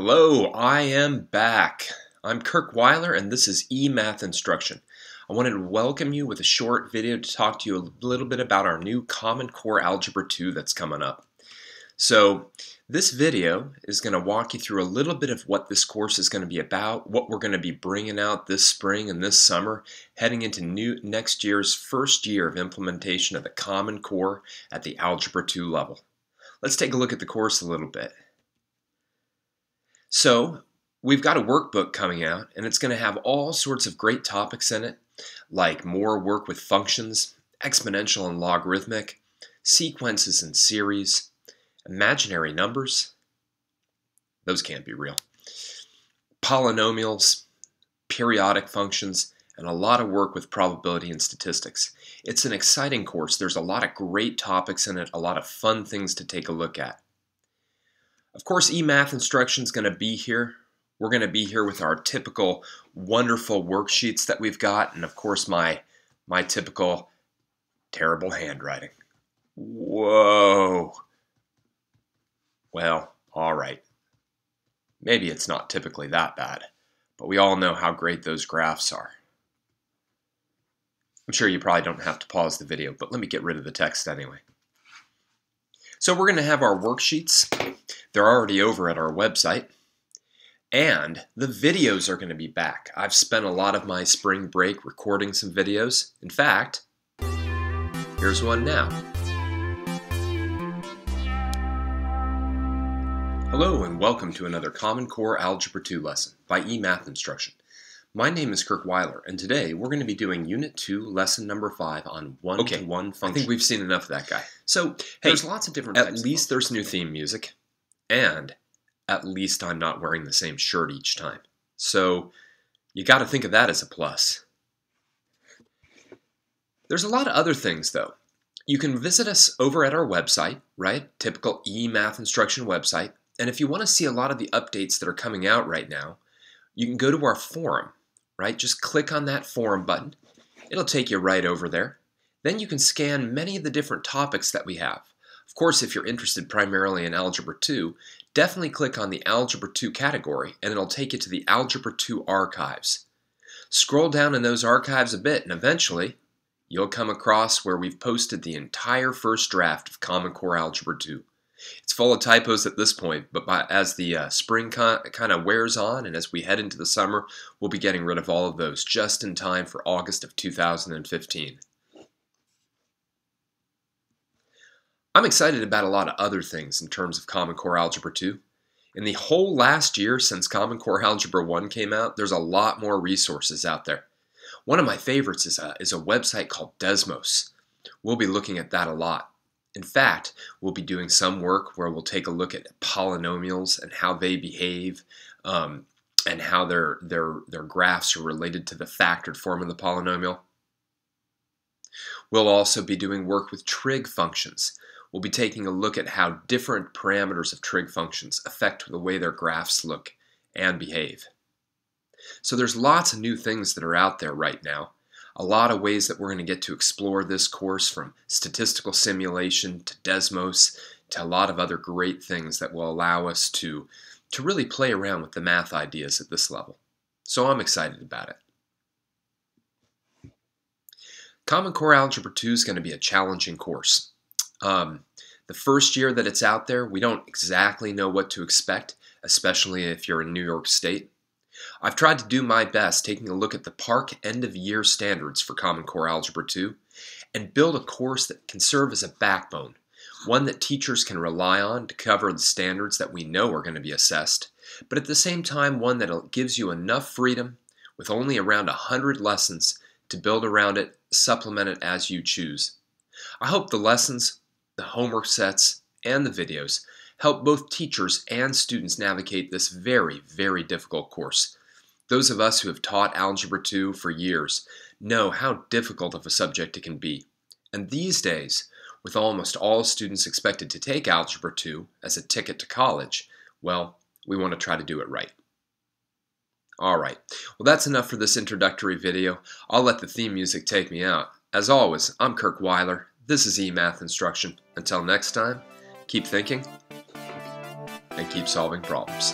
Hello, I am back. I'm Kirk Weiler and this is eMath Instruction. I wanted to welcome you with a short video to talk to you a little bit about our new Common Core Algebra 2 that's coming up. So this video is going to walk you through a little bit of what this course is going to be about, what we're going to be bringing out this spring and this summer, heading into new next year's first year of implementation of the Common Core at the Algebra 2 level. Let's take a look at the course a little bit. So we've got a workbook coming out and it's going to have all sorts of great topics in it, like more work with functions, exponential and logarithmic, sequences and series, imaginary numbers, those can't be real, polynomials, periodic functions, and a lot of work with probability and statistics. It's an exciting course. There's a lot of great topics in it, a lot of fun things to take a look at. Of course, eMath instruction is going to be here. We're going to be here with our typical wonderful worksheets that we've got, and of course my, my typical terrible handwriting. Whoa. Well, all right. Maybe it's not typically that bad, but we all know how great those graphs are. I'm sure you probably don't have to pause the video, but let me get rid of the text anyway. So we're going to have our worksheets. They're already over at our website. And the videos are going to be back. I've spent a lot of my spring break recording some videos. In fact, here's one now. Hello and welcome to another Common Core Algebra 2 lesson by eMath Instruction. My name is Kirk Weiler, and today we're going to be doing Unit 2, Lesson Number 5 on one-to-one okay. function. I think we've seen enough of that guy. So, Hey, there's lots of different At least there's new theme music, and at least I'm not wearing the same shirt each time. So you got to think of that as a plus. There's a lot of other things though. You can visit us over at our website, right? Typical eMath instruction website. And if you want to see a lot of the updates that are coming out right now, you can go to our forum, right? Just click on that forum button. It'll take you right over there. Then you can scan many of the different topics that we have. Of course, if you're interested primarily in Algebra 2, definitely click on the Algebra 2 category and it'll take you to the Algebra 2 archives. Scroll down in those archives a bit and eventually you'll come across where we've posted the entire first draft of Common Core Algebra 2. It's full of typos at this point, but by, as the uh, spring kind of wears on and as we head into the summer, we'll be getting rid of all of those just in time for August of 2015. I'm excited about a lot of other things in terms of Common Core Algebra 2. In the whole last year since Common Core Algebra 1 came out, there's a lot more resources out there. One of my favorites is a, is a website called Desmos. We'll be looking at that a lot. In fact, we'll be doing some work where we'll take a look at polynomials and how they behave um, and how their, their, their graphs are related to the factored form of the polynomial. We'll also be doing work with trig functions, we'll be taking a look at how different parameters of trig functions affect the way their graphs look and behave. So there's lots of new things that are out there right now. A lot of ways that we're going to get to explore this course from statistical simulation to Desmos to a lot of other great things that will allow us to, to really play around with the math ideas at this level. So I'm excited about it. Common Core Algebra 2 is going to be a challenging course. Um, the first year that it's out there, we don't exactly know what to expect, especially if you're in New York State. I've tried to do my best taking a look at the PARCC end of year standards for Common Core Algebra 2 and build a course that can serve as a backbone, one that teachers can rely on to cover the standards that we know are going to be assessed, but at the same time one that gives you enough freedom with only around 100 lessons to build around it, supplement it as you choose. I hope the lessons, the homework sets, and the videos help both teachers and students navigate this very, very difficult course. Those of us who have taught Algebra 2 for years know how difficult of a subject it can be. And these days, with almost all students expected to take Algebra 2 as a ticket to college, well, we want to try to do it right. Alright, well that's enough for this introductory video. I'll let the theme music take me out. As always, I'm Kirk Weiler. This is eMath Instruction. Until next time, keep thinking and keep solving problems.